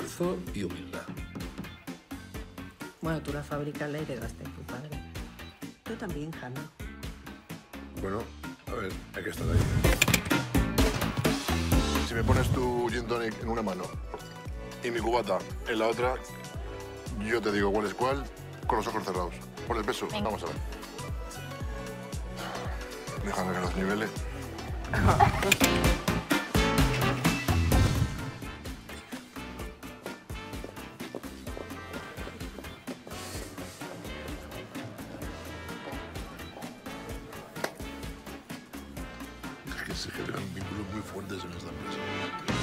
esfuerzo y humildad. Bueno, tú la fábrica la heredaste tu padre. Tú también, Jano. Bueno, a ver, hay que estar ahí. Si me pones tu gin tonic en una mano y mi cubata en la otra, yo te digo cuál es cuál con los ojos cerrados. Por el peso, vamos a ver. Déjame que los nivele. se generan vínculos muy fuertes en esta empresa.